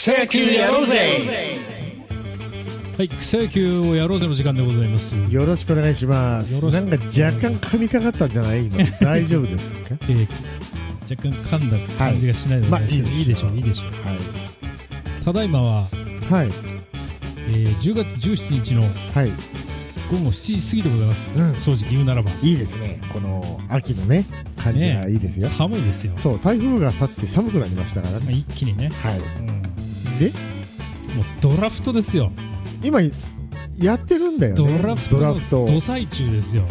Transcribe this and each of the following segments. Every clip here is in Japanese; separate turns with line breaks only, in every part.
草野球やろうぜ
はい、草野球をやろうぜの時間でございます。
よろしくお願いします。
よろしく。
なんか若干噛みかかったんじゃない今。大丈夫ですか？
えー若干噛んだ感じがしないので、
はいまあ
いいで
いいでしょう
いいでしょう。
はい。
ただいまは、
はい。
えー10月17日の
はい。
午後7時過ぎでございます。
うん。
正直言うならば。
いいですね。この秋のね感じがいいですよ、
寒いですよ。
そう台風が去って寒くなりましたから
まあ
ね
一気にね。
はい。
うん、
で
もうドラフトですよ。
今やってるんだよ
ド
ね
ラフトの
ドラフト
ど最中ですよ。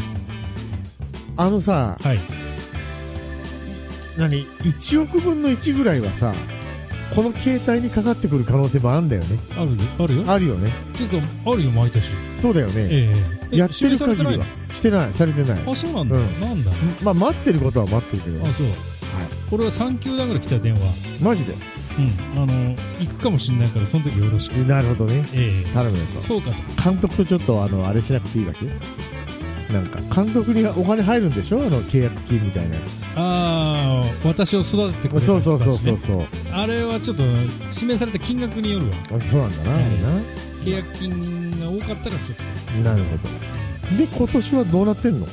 あのさ
はい。
何？1億分の1ぐらいはさこの携帯にかかってくる可能性もあるんだよね
あるよ。あるよ。
あるよね
っていうか、あるよ、毎年。
そうだよね、
ええ
やってる限りはしてないされてない
あ、そうなんだ。
うん
なんだ。
まあ待ってることは待ってるけど、は
あ、そう。これは3球団ぐらい来た電話。
い、マジで？
うん。あの、行くかもしれないから、その時よろしく。
なるほどね。
ええ。
頼むよと。
そうかと。
監督とちょっとあのあれしなくていいわけ？なんか監督にお金入るんでしょ？あの契約金みたいなやつ。
ああ、私を育ててくれた
そうそうそう
人たちね
そうそう。
あれはちょっと指名された金額によるわ。
あそうなんだな、あ
契約金が多かったらちょっと。
なるほど。で今年はどうなってんの？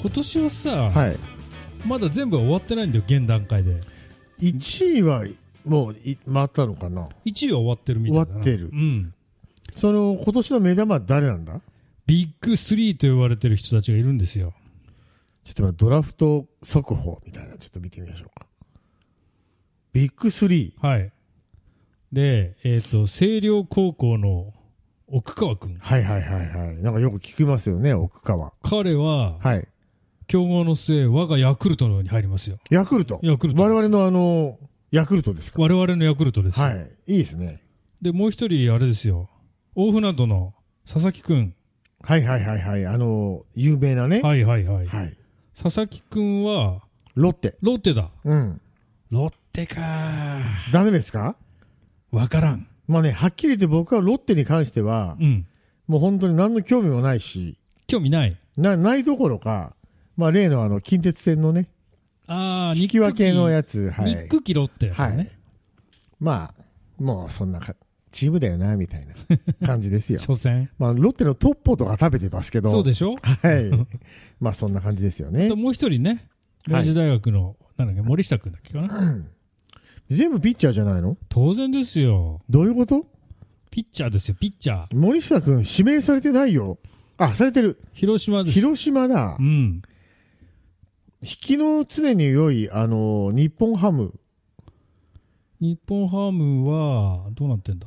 今年はさ、
はい。
まだ全部は終わってないんだよ、現段階で。
1位はもうい回ったのかな
？1位は終わってるみたいだな。
終わってる。
うん。
その今年の目玉は誰なんだ？
ビッグ3と呼ばれてる人たちがいるんですよ。
ちょっと待ってドラフト速報みたいなのちょっと見てみましょうか。ビッグ3
はい。で、えっ、と、星稜高校の奥川君。
はいはいはいはい。なんかよく聞きますよね奥川。
彼は、
はい。
競合の末、我がヤクルトのに入りますよ。
ヤクルト？
ヤクルト
我々のあのヤクルトですか？
我々のヤクルトですよ。
はいいいですね
で、もう一人、あれですよ。大船渡の佐々木君。
はいはいはいはいあの有名なね
はいはいはい。
はい
佐々木君は、
ロッテ
ロッテだ。
うん
ロッテか
ダメですか？
わからん。
まあねはっきり言って僕はロッテに関しては
うん。
もう本当に何の興味もないし
興味ない。
なないどころかまあ例のあの近鉄線のね
ああ、
引き分けのや
つ。
つはい
ニックキロってやつ
はい
ね。
まあもうそんなかチームだよなみたいな 感じですよ
初戦。
まあロッテのトッポとか食べてますけど
そうでしょ？
はいまあそんな感じですよね
ともう一人ね、
はい
明治大学の、なんだっけ、森下君だっけかな？
全部ピッチャーじゃないの？
当然ですよ。
どういうこと？
ピッチャーですよ、ピッチャー。
森下君指名されてないよあされてる
広島です。
広島だ
うん。
引きの常に良いあの日本ハム。
日本ハムは、どうなってんだ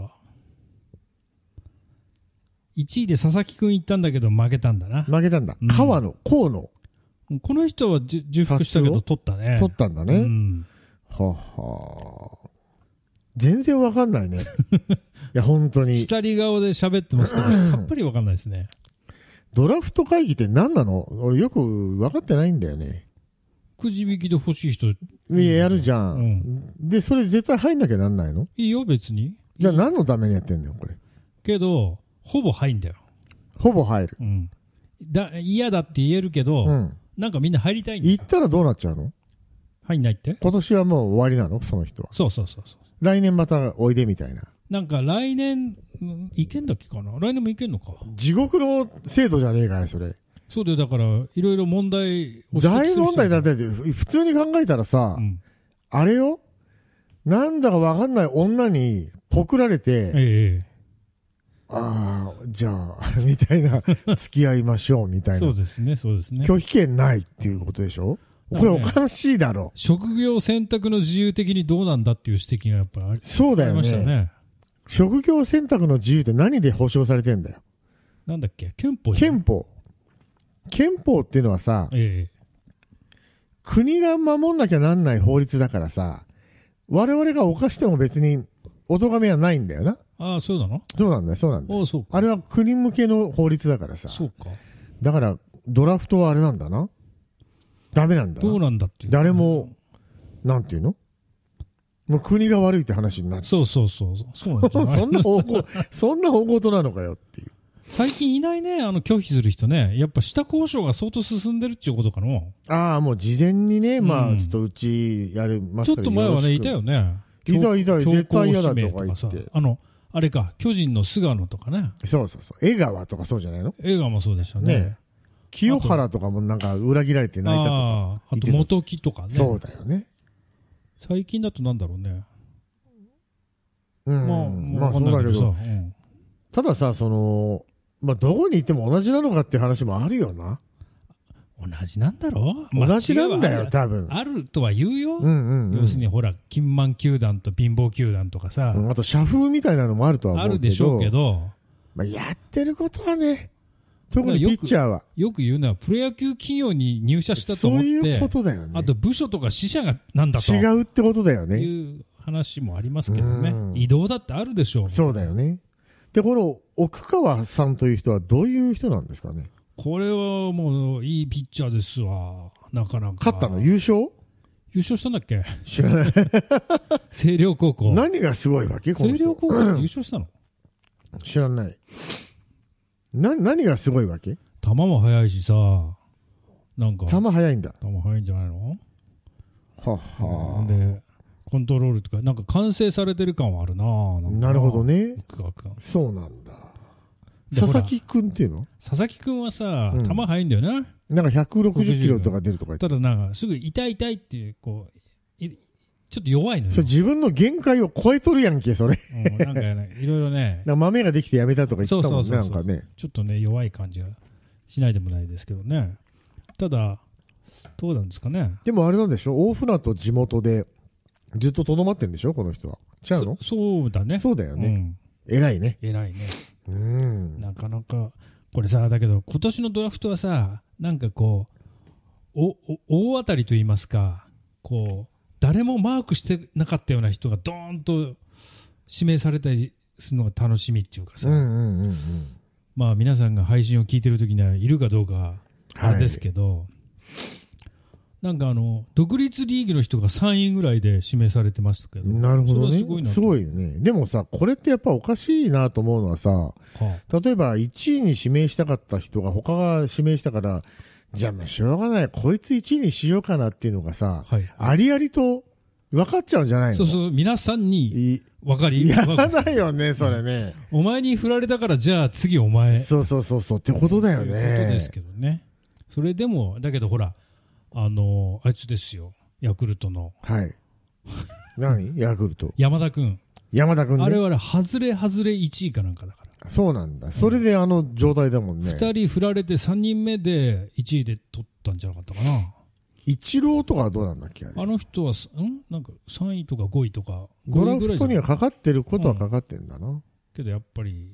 ?1 位で佐々木君行ったんだけど負けたんだな。
負けたんだ、
うん。
川野河野。
この人はじゅ重複したけど取ったね。
取ったんだね、
うん。
はは。全然わかんないね。いや本当に。
下り顔で喋ってますけど、さっぱりわかんないですね。
ドラフト会議って何なの？俺よく分かってないんだよね
くじ引きで欲しい人、い
いややるじゃん、
うん。
でそれ絶対入んなきゃなんないの？
いよ、別に。
じゃあ何のためにやってんだよこれ？
けど、ほぼ入んだよ。
ほぼ入る。
うん。だ嫌だって言えるけど、
うん。
なんかみんな入りたいんだよ。
行ったらどうなっちゃうの？
入んないって？
今年はもう終わりなの？その人は。
そうそうそうそう。
来年またおいでみたいな。
なんか来年、うんいけんだっけかな？来年もいけんのか？
地獄の制度じゃねえかよそれ
そうだよ、だから、いろいろ問題
大問題だ
て。
って普通に考えたらさ、
うん。
あれよ？なんだかわかんない女に告られて、
え
ああ、じゃあ、みたいな、付き合いましょう、みた
え
いな。
そうですね、そうですね。
拒否権ないっていうことでしょ？これおかしいだろ。
職業選択の自由的にどうなんだっていう指摘がやっぱりあり
そうだよ
ありました
ね
ね。
職業選択の自由って何で保障されてんだよ？
なんだっけ？憲法
憲法。憲法っていうのはさ、
え
国が守んなきゃなんない法律だからさ、我々が犯しても別に、お咎めはないんだよな。
えああ、そうなの？
そうなんだよ、そうなんだよ。
あ
れは国向けの法律だからさ。
そうか。
だから、ドラフトはあれなんだな？ダメなんだな？
どうなんだっていう。
誰も、なんていうの？もう国が悪いって話になっちゃ
そうそうそう。そうなん
そんな方向、そんな大事なのかよっていう。
最近いないね、あの拒否する人ね。やっぱ下交渉が相当進んでるっていうことかな。
ああ、もう事前にね、まあ、
うん
ちょっとうちやります
ちょっと前はね、いた
よ
よね。
いたいた
強
絶対嫌だとか言って
あの、あれか、巨人の菅野とかね。
そうそうそう。江川とかそうじゃないの？
映画もそうでしたね。
ね清原とかもなんか裏切られて泣いたとか。
ああ、あと元木とかね。
そうだよね。
最近だとなんだろうね。
うん。
まあ、
まあそうだけど、
うん
たださ、その、まあどこに行っても同じなのかって話もあるよな。
同じなんだろう？
同じなんだよ、多分。
あるとは言うよ。
うんうんうん。
要するにほら、金満球団と貧乏球団とかさ、
うんあと、社風みたいなのもあるとは思うけど。
あるでしょうけど、
まあ、やってることはね、特にピ
よく
ッチャーは。
よく言うのは、プロ野球企業に入社したと
そう
思って、
いうことだよね。
あと部署とか支社がなんだと
違うってことだよね。
いう話もありますけどね
う。ん
移動だってあるでしょう。
そうだよね。で、この奥川さんという人はどういう人なんですかね？
これはもういいピッチャーですわ。なかなか。
勝ったの？優勝？
優勝したんだっけ？
知らない。
星稜高校。
何がすごいわけ？
星稜高校優勝したの？
知らない。な、何がすごいわけ？
球も速いしさ、なんか、
球速いんだ。
球速いんじゃないの？
はは
で、コントロールとか、なんか完成されてる感はあるなな
るほど。ね。そうなんだ。
で
佐々木くんっていうの？
佐々木君はさ、
うん
球速いんだよね。
なんか160キロとか出るとか言って。
ただなんか、すぐ痛い痛いっていう、こう、いちょっと弱いのよ。
自分の限界を超えとるやんけ、それ。
うんなんかね、いろいろね、
なんか豆ができてやめたとか言ったもんね、なんかね。
ちょっとね、弱い感じがしないでもないですけどね。ただ、どうなんですかね。
でもあれなんでしょ？大船渡地元でずっととどまってんでしょこの人は。違うの？
そそうだね。
そうだよね。
うん。
偉いね。
偉いね。
うん。
なかなか、これさ、だけど、今年のドラフトはさ、なんかこう、お、お大当たりと言いますか、こう、誰もマークしてなかったような人がドーンと指名されたりするのが楽しみっていうかさ。まあ皆さんが配信を聞いてる時にはいるかどうかあれですけど、なんかあの、独立リーグの人が3位ぐらいで指名されてましたけど、
なるほどね。
すごい
よね。でもさ、これってやっぱおかしいなと思うのはさ、
は
例えば1位に指名したかった人が他が指名したから、じゃあもうしょうがない。こいつ1位にしようかなっていうのがさ、
はい。
ありありと分かっちゃうんじゃないの？
そうそう、皆さんに
い
分かり、
いや
わ
だよね、それね。
お前に振られたから、じゃあ次お前。
そうそうそうそうってことだよ
という
ね。
ことですけどね。それでも、だけどほら、あの、あいつですよ。ヤクルトの
はい。何？ヤクルト。
山田君。
山田君ね。
あれは外れ外れ1位かなんかだから。
そうなんだ。それであの状態だもんね。
2人振られて3人目で1位で取ったんじゃなかったかな。
一郎とかはどうなんだっけあ
の人はす、ん？なんか3位とか5位とか、
ド
5
ラフトにはかかってることはかかってんだな。
けどやっぱり、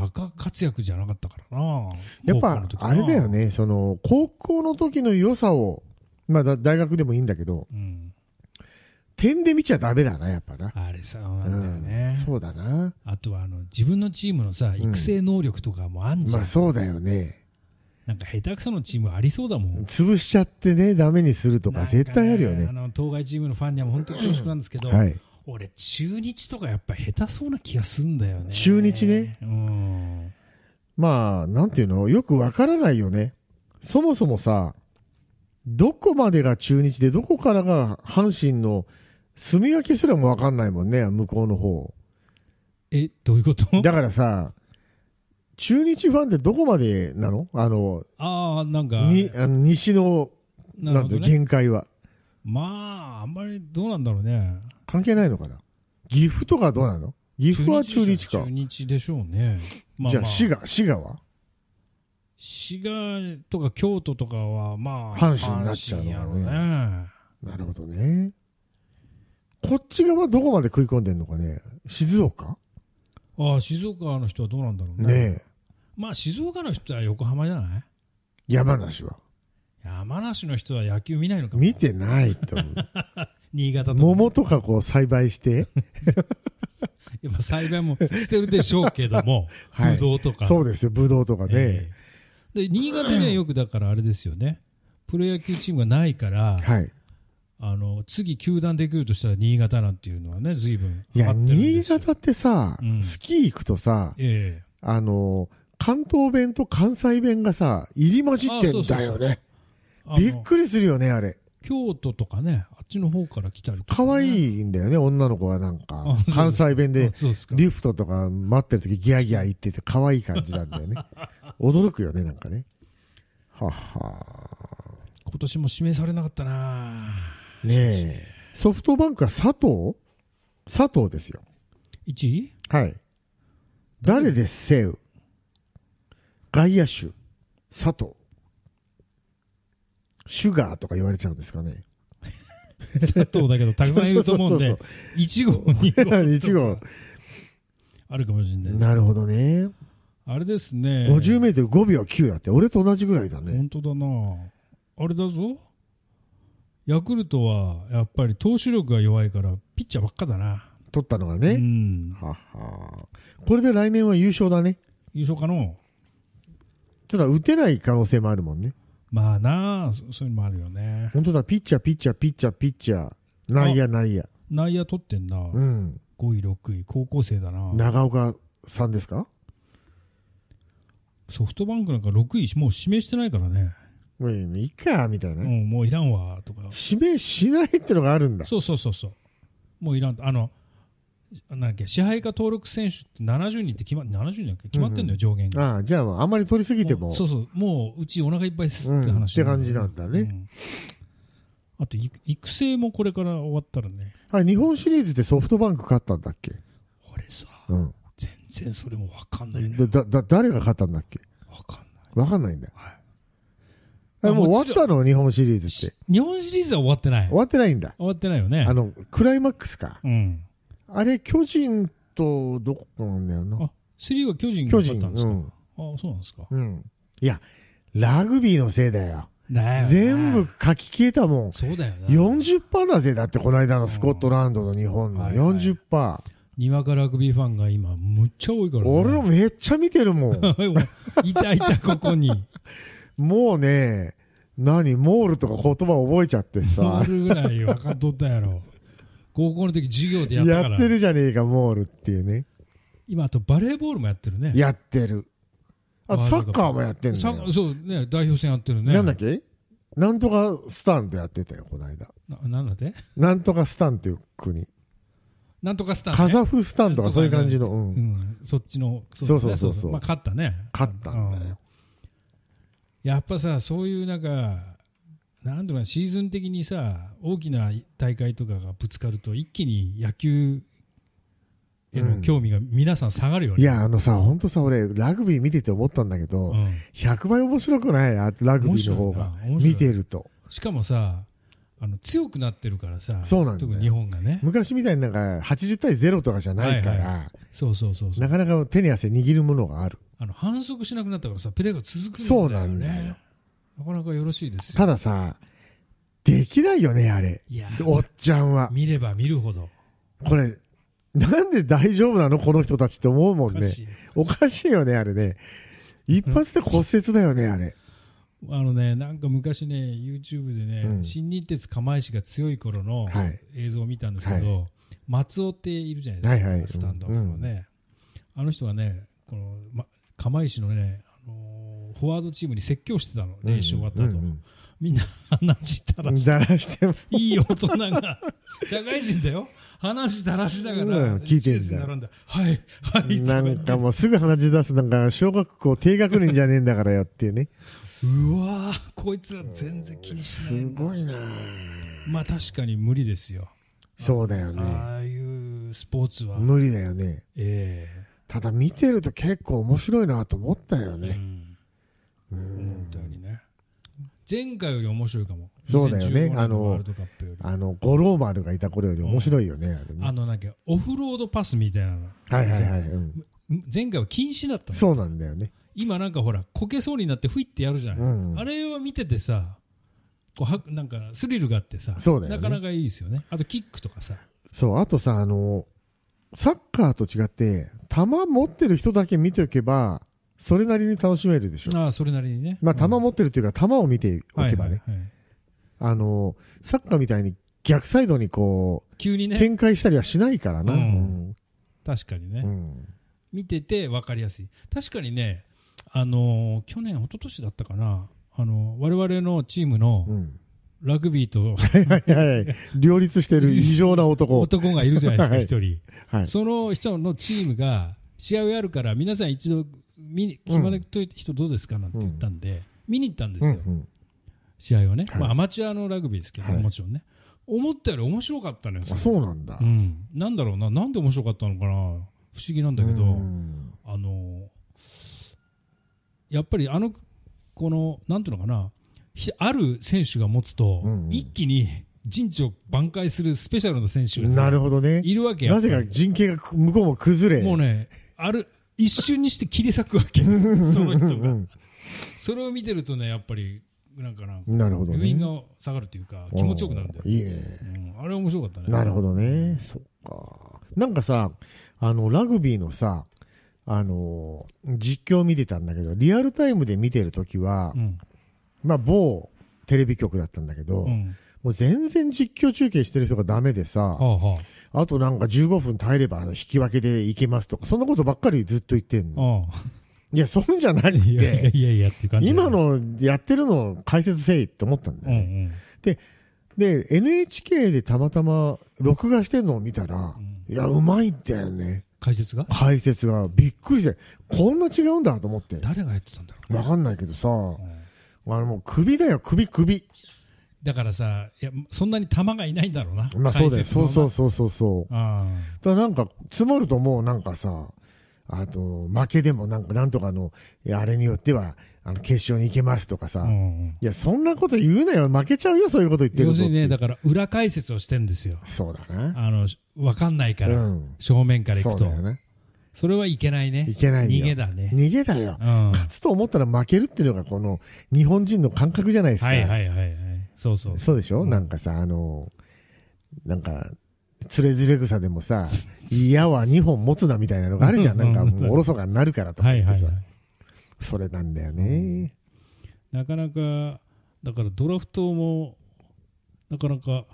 バカ活躍じゃなかったからな。
やっぱあれだよ。ね、その、高校の時の良さを、まあだ大学でもいいんだけど、
うん。
点で見ちゃダメだな、やっぱな。
あれさ、なんだよね。
そうだな。
あとはあの自分のチームのさ育成能力とかもあんじゃん、
まあそうだよね。
なんか下手くそのチームありそうだもん
潰しちゃってね、ダメにするとか絶対あるよね。
あの当該チームのファンには本当に恐縮なんですけど、
はい。
俺中日とかやっぱ下手そうな気がすんだよね。
中日ね。
うん。
まあ、なんていうの、よくわからないよね。そもそもさ、どこまでが中日で、どこからが阪神の住み分けすらもわかんないもんね、向こうの方。
えどういうこと？
だからさ、中日ファンってどこまでなの？あの、
ああなんか
に、あの西の、なんて限界は。
まああんまりどうなんだろうね。
関係ないのかな？岐阜とかどうなの？岐阜は中日か。
中。日でしょうね、まあまあ、
じゃあ滋賀、滋賀は？
滋賀とか京都とかはまあ
阪神になっちゃうのね。なるほどね。こっち側どこまで食い込んでんのかね？静岡？
ああ静岡の人はどうなんだろうね。
ねえ。
まあ静岡の人は横浜じゃない？
山梨は。
山梨の人は野球見ないのかも
見てないと思う。
新潟とか
桃とかこう栽培して。
やっぱ栽培もしてるでしょうけども、
はい
ぶどうとか。
そうですよ、ぶどうとかね。
ええで、新潟にはよくだからあれですよね。プロ野球チームがないから、
はい。
あの、次球団できるとしたら新潟なんていうのはね、随分
いや、新。潟ってさ、
うん
スキー行くとさ、
ええ
あの、関東弁と関西弁がさ、入り混じってんだよね。びっくりするよね、あれ。
京都とかね、あちの方から来たりとか、
可愛
い
いんだよね、女の子はなんか関西弁で。リフトとか待ってる時ギャーギャー言ってて可愛い感じなんだよね。驚くよね、なんかね。はっは
今年も指名されなかったな
ねえ。ソフトバンクは佐藤？佐藤ですよ。
1位？
はい。誰でせう？外野手佐藤シュガーとか言われちゃうんですかね。
佐藤だけどたくさんいると思うんで
そう、
1号、2号。
一号。
あるかもしれない。
なるほどね。
あれですね。
50メートル5秒9だって、俺と同じぐらいだね。
本当だなあれだぞ。ヤクルトはやっぱり投手力が弱いからピッチャーばっかだな。
取ったのが
う
ね。
ん。
ははこれで来年は優勝だね。
優勝かの
ただ、打てない可能性もあるもんね。
まあなあ、そそういうのもあるよね。
本当だ、ピッチャー、ピッチャー、ピッチャー、ピッチャー。内野、内野。
内野取ってんだ。
うん。
5位、6位、高校生だな。
長岡さんですか？
ソフトバンクなんか6位、もう指名してないからね。
もういいか、みたいうな。
ん、もういらんわ、とか。
指名しないってのがあるんだ。
そうそうそうそう。もういらん。あの、なんだっけ、支配下登録選手って70人って決ま70人だっけ決まってんだよ、上限が。
ああ、じゃあ、あんまり取りすぎても。
そうそう、もううちお腹いっぱいですって
うん
話、
って感じなんだね
うんあと、い育成もこれから終わったらね、
あ、日本シリーズでソフトバンク勝ったんだっけ？
俺さ、
うん。
全然それも分かんないね。
だ、だ、だ誰が勝ったんだっけ？
分かんない。
わかんないんだよ。
はい
あもう終わったの？日本シリーズって。
日本シリーズは終わってない。
終わってないんだ。
終わってないよね。
あの、クライマックスか。
うん。
あれ、巨人とどこなんだよな。
あ、セリーグは巨人が
巨人。
勝ったんですか、
うん。
あ、そうなんですか。
うん。いや、ラグビーのせいだよ。
だよね
全部書き消えたもん。
そうだよね。
40%だぜ。だってこの間のスコットランドの日本の
はいはい
40%。
にわかラグビーファンが今、むっちゃ多いからね。
俺もめっちゃ見てるもん。
いたいた、ここに。
もうね、何、モールとか言葉覚えちゃってさ
回。るぐらい分かっとったやろ。高校の時授業でやったから。
やってるじゃねえか、モールっていうね。
今、あとバレーボールもやってるね。
やってる。あとサッカーもやってんだ
さ
よ。
そうね、代表戦やってるね。
なんだっけ？なんとかスタンとやってたよ、この間。
ななんだって？
なんとかスタンっていう国。
なんとかスタン、ね。
カザフスタンとかそういう感じの。う。
うんん、そっちの、
そうそうそうそう
まあ、勝ったね。
勝ったんだよ
うやっぱさ、そういうなんか、なんとかシーズン的にさ、大きな大会とかがぶつかると、一気に野球への興味が皆さん下がるよね。
いや、あのさ、ほんとさ、俺、ラグビー見てて思ったんだけど、
うん、
100倍面白くない？あラグビーの方が見てると。
しかもさ、あの強くなってるからさ、
そうなん
特に日本がね。
昔みたいになんか80対0とかじゃないか
はい
ら、
そうそうそうそう
なかなか手に汗握るものがある。
あの反則しなくなったからさ、プレーが続くんだよね。
そうなんだよ
なかなかよろしいですよ。
たださ、できないよね、あれ。
いや、
おっちゃんは。
見れば見るほど。
これ、なんで大丈夫なの？この人たちって思うもんね。
おかしい
よね、あれね。一発で骨折だよね、あれ。
あのね、なんか昔ね、YouTube でね、
うん
新日鉄釜石が強い頃の
はい
映像を見たんですけど、松尾っているじゃないですか、
はいはい
スタンドのね、あの人はね、この、ま、釜石のね、あのーフォワードチームに説教してたの、練習終わった後、
うん
みんな話したら
うんだらしても。
いい大人が、社会人だよ、話だらしながら、
うん聞いてんだ
一列並んだはい、はい、
なんかもうすぐ話し出す、なんか小学校低学年じゃねえんだからよっていうね。
うわーこいつら全然気にしない
す
んだ。
ごいな
まあ確かに無理ですよ。
そうだよね。
ああいうスポーツは。
無理だよね。
え
ただ見てると結構面白いなと思ったよ
え
ね。
うん本当にね。前回より面白いかも。
そうだよね
2015年
あの。あの、五郎丸がいた頃より面白いよね、あれね。
あの、なんか、オフロードパスみたいなの。
はいはいはい。うん
前回は禁止だったの。
そうなんだよね。
今なんかほら、こけそうになってふいってやるじゃない。
うん
あれは見ててさ、こうはなんかスリルがあってさ、
そうだよね
なかなかいいですよね。あとキックとかさ。
そう、あとさ、あの、サッカーと違って、球持ってる人だけ見ておけば、それなりに楽しめるでしょ。
ああ、それなりにね。
まあ、球
うん
持ってるっていうか、球を見ておけばね。あの、サッカーみたいに逆サイドにこう、
急にね、
展開したりはしないからな。
うん確かにね。
うん
見てて分かりやすい確かにねあのー去年一昨年だったかなあの我々のチームの
うん
ラグビーと
はいはいはい。両立してる 異常な男。
男がいるじゃないですか、
はい
一人。
はい。
その人のチームが試合をやるから、皆さん一度見に、決まる人どうですかなんて言ったんで、見に行ったんですよ。試合をね。
はい
まあアマチュアのラグビーですけど、
はい
もちろんね。思ったより面白かったのよ。
そうなんだ
う。ん。なんだろうな、なんで面白かったのかな。不思議なんだけど、
うん
あの、やっぱりあの、この、なんていうのかな、ひある選手が持つと、一気に陣地を挽回するスペシャルな選手がさ
なるほどね。
いるわけや
なぜか人形が向こうも崩れ。
もうね、ある、一瞬にして切り裂くわけ。その人が。
うん
それを見てるとね、やっぱり、なんかな、
なるほどね。
が下がるというか、気持ちよくなるんだよ。
いいね。
うん、あれ面白かったね。
なるほどね。そっか。なんかさ、あの、ラグビーのさ、あの、実況見てたんだけど、リアルタイムで見てるときは
う、ん。
まあ、某テレビ局だったんだけど、
うん。
もう全然実況中継してる人がダメでさ、
はあは
あとなんか15分耐えれば引き分けでいけますとか、そんなことばっかりずっと言ってん
あ。
の。
あ
いや、そんじゃなく
あ。いやいや
て、
いやいやっていう感じ
今、のやってるのを解説せいって思ったんだよね。
うんうん。
で、NHK でたまたま録画してんのを見たら、いや、うまいんだよね。
解説が？
解説がびっくりして、こんな違うんだと思って。
誰がやってたんだろ
わかんないけどさ、
う。
あのもう首だよ、首、首。
だからさ、いや、そんなに球がいないんだろうな。
まあそうだよ。そうそうそうそうそう。
あ
ただなんか、積もるともうなんかさ、あと、負けでもなんか、なんとかの、あれによっては、あの、決勝に行けますとかさ、
あ。うんうん。
いや、そんなこと言うなよ、負けちゃうよ、そういうこと言ってる。
要するにね、だから裏解説をしてんですよ。
そうだな。
あの、わかんないから、
うん。
正面から行くと。
そうだよね。
それはいけないね。
いけないよ
逃げだね。
逃げだよ。
うん。は
勝つと思ったら負けるっていうのが、この、日本人の感覚じゃないですか。
いはいはいはい。そうそう。
そうでしょ、
うん
なんかさ、あの、なんか、つれづれ草でもさ、矢は2本持つなみたいなのがあるじゃん。なんか、もうおろそかになるからとか言ってさ。
はいはいはい。
それなんだよね。
なかなか、だからドラフトも、なかなか、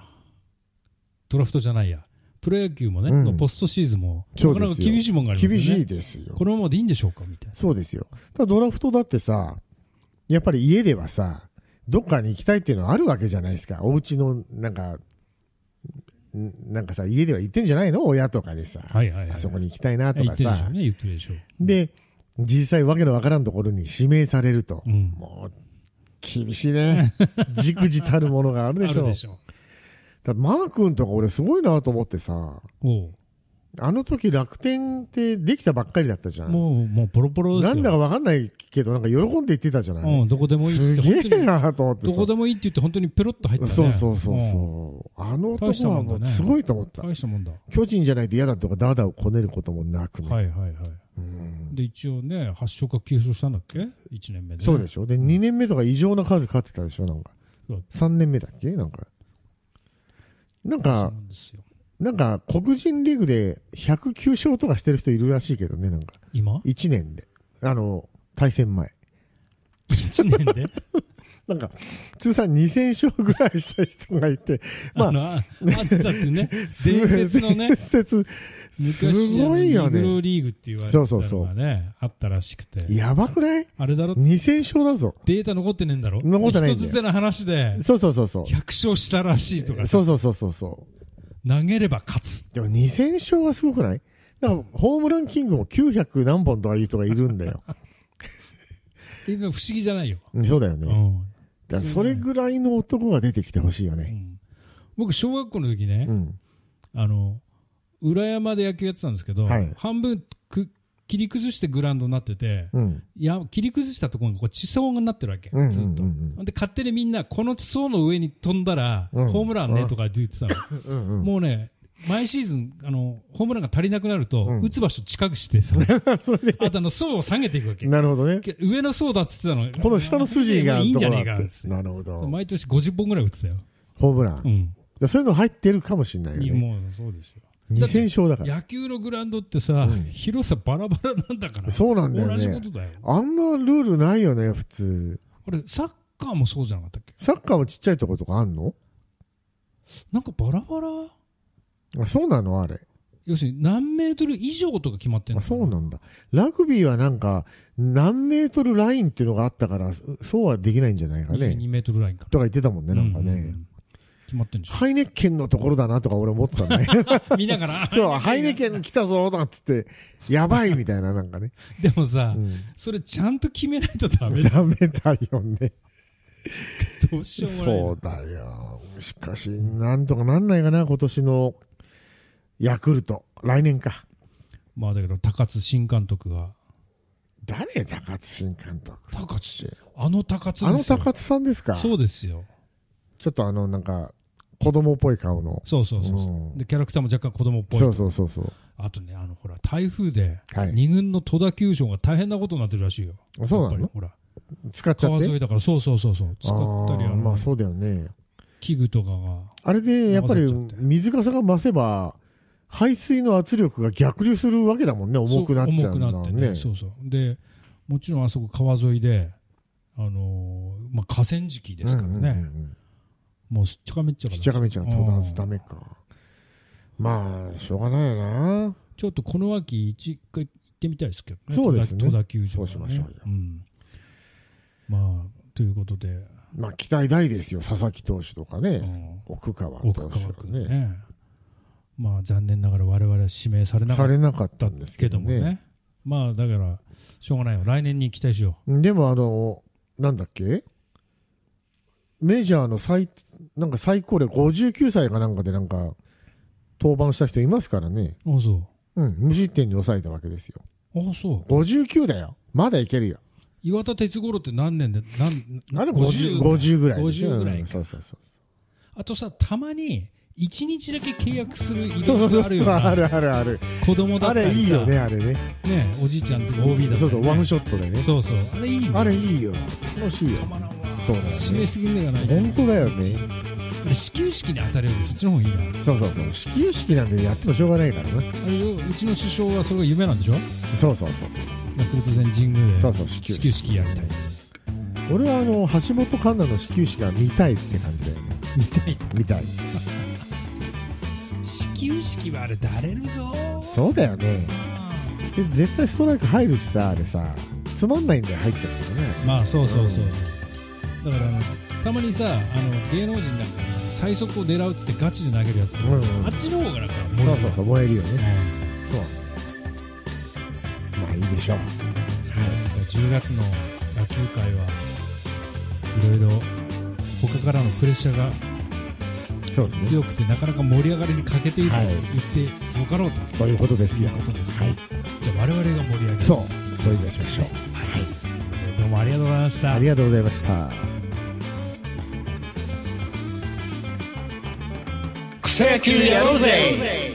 ドラフトじゃないや。プロ野球もね、
うん
のポストシーズンも、なかなか厳しいもんがありますよね。
厳しいですよ。
このままでいいんでしょうか？みたいな。
そうですよ。ただドラフトだってさ、やっぱり家ではさ、どっかに行きたいっていうのはあるわけじゃないですか。お家の、なんか、んなんかさ、家では行ってんじゃないの？親とかでさ、
はいはいはい。
あそこに行きたいなとかさ
言ってるでしょう。ね、言ってるでしょう。
で、実際わけのわからんところに指名されると。
うん。
もう、厳しいね。じくじたるものがあるでしょ。
あるでしょ
だマー君とか俺すごいなと思ってさ、
う。おう
あの時楽天ってできたばっかりだったじゃん。
もう、もうポロポロですよ。
なんだかわかんないけど、なんか喜んで言ってたじゃない。
うん、どこでもいい
す
って言って、
げえなと思ってさ。
どこでもいいって言って本当にペロッと入ったね。
そうそうそう
うん
そう。あの男はもうすごいと思った。
大したもんだ。
巨人じゃないと嫌だとかダーダーをこねることもなくね。
はいはいはい。
うん
で、一応ね、8勝か9勝したんだっけ ?1 年目で、
そうでしょで、2年目とか異常な数勝ってたでしょなんか
そう。
3年目だっけ？なんか。なんか
な、ん
か黒人リーグで109勝とかしてる人いるらしいけどね、なんか。
今
？1年で。あの、対戦前。
?1 年で？
なんか、通算2000勝ぐらいした人がいて、まあ
あの、ああったってね、伝説のね
伝、説。すごいよ
昔あのニグ。リーグって言われてたの
そうそうそう
がね、あったらしくて。
やばくない？
あれだろ
?2000 勝だぞ。
データ残ってねえんだろ？
残ってないんだよ
一つでの話で、
そうそうそうそう。
100勝したらしいとかさ
そうそうそうそうそう。
投げれば勝つ。
でも2000勝はすごくない？だからホームランキングも900何本とかいう人がいるんだよ。
え不思議じゃないよ。
うんそうだよね。
うん。
だそれぐらいの男が出てきてほしいよね。
うん僕、小学校の時ね
う、ん。
あの、裏山で野球やってたんですけど、
はい
半分く切り崩してグラウンドになってて、
うん。
いや切り崩したところがこう地層になってるわけ、
うん。
ずっと。で、勝手にみんな、この地層の上に飛んだら、
うん
ホームランねとか言ってたの。
うんうん。
もうね、毎シーズン、あの、ホームランが足りなくなると、
うん
打つ場所近くしてさ、あとあの、層を下げていくわけ。
なるほどね。
上の層だっつってたの。
この下の筋が
いいんじゃ。ねえかっつってて。
なるほど。
毎年50本ぐらい打ってたよ。
ホームラン。
うん。
らそういうの入ってるかもしれないよね。
もう、そうですよ。
2000勝だから。
野球のグラウンドってさ、
うん
広さバラバラなんだから。
そうなんだよ
同じこ
ね。
とだよ。
あんなルールないよね、普通。
あれ、サッカーもそうじゃなかったっけ？
サッカーもちっちゃいとことかあんの？
なんかバラバラ？
あそうなの？あれ。
要するに何メートル以上とか決まってる
あ
の
そうなんだ。ラグビーはなんか、何メートルラインっていうのがあったから、そそうはできないんじゃないかね。
22メートルラインか
とか言ってたもんね、なんかね。
うううん決まってるんでしょ？
ハイネッケンのところだなとか俺思ってたね。
見ながら
そう、ハイネッケン来たぞ、なんつって、やばいみたいな、なんかね。
でもさ、
うん
それちゃんと決めないとダメだ
ダメだよね。
どうしようもない
そうだよ。しかし、なんとかなんないかな、今年のヤクルト。来年か。
まあだけど高津新監督が
誰高津新監督
高津あの高津
あの高津さんですか？
そうですよ
ちょっとあの、なんか、子供っぽい顔の。
そうそうそうそう。
うん。
でキャラクターも若干子供っぽい
そうそうそうそう。
あとねあのほら台風で
はい。
二軍の戸田球場が大変なことになってるらしいよ。
そうなの？
ほら。
使っちゃって？
川沿いだから。そうそうそうそう。使ったり
あ
あの、
ーまあそうだよね。
器具とかが。
あれで、やっぱり水かさが増せば、排水の圧力が逆流するわけだもんね。重くなっちゃうんだ
そう重くなってね。
ね。
そうそう。でもちろんあそこ川沿いであのーまあ河川敷ですからね、
うんうんうん
もうしっちゃかめっちゃかだ
しっちゃかめっちゃかダメか。まあ、しょうがないよな。
ちょっとこの秋一回行ってみたいですけどね。
そうですね。
戸田球場、ね、
そうしましょうよ。
ん、まあということで、
まあ、期待大ですよ。佐々木投手とか
う
ね。
ん。
奥川投
奥
手は
川君ね。
ね。
まあ残念ながら我々は指名されなか
さ
っ
れなかった
た
んです
け
けど
もね。まあだからしょうがないよ。来年に期待しよ
でも、あの、なんだっけ？メジャーの最、なんか最高齢59歳かなんかでなんか、登板した人いますからね。
うあそう
うん、無失点に抑えたわけですよ。
あそう
59だよ。まだいけるよ。
岩田哲五郎って何年で何
あれ50、50ぐらいでしょ。
50ぐらい
うん
か
そうそうそう。
あとさたまに1日だけ契約するイベントがあるよな
あるあるある。
子供だ
あ
ったりさ
れいいよね、あれね。
ねおじいちゃんとか OB だったり、ね、
そうそう、ワンショットでね。
そうそうあれいいね
あれいいよ。楽しいよ
た。まらんわ
そうだよね
指名してくんねえかな
本当だよね。
で始球式に当たるよりそっちの方がいいな
そうそうそう。始球式なんでやってもしょうがないからな。
あれようちの首相はそれが夢なんでしょ？
そうそうそう。
ヤクルト戦神宮で
そうそう始球式
始球式やりたい
俺はあの、橋本環奈の始球式が見たいって感じだよね。
見たい
見たい。
始球式はあれだれるぞ
そうだよね。で絶対ストライク入るしさ、あれさ、つまんないんだよ、入っちゃうけどね。
まあそうそうそうだからあのたまにさあの芸能人なんか最速を狙うっつってガチで投げるやつ、
うんうん
あっちの方がなんか燃える
そうそうそう、燃えるよね。
うん
そう。まあいいでしょう。
10月の野球界はいろいろ他からのプレッシャーが
そうですね。
強くてなかなか盛り上がりに欠けていると
はい
言ってよかろうと
ということですよ
いう。ことですね、
はい。
じゃあ我々が盛り上げる
そう。そういたしましょう。
はい、どうもありがとうございました
ありがとうございました。
草野球やろうぜ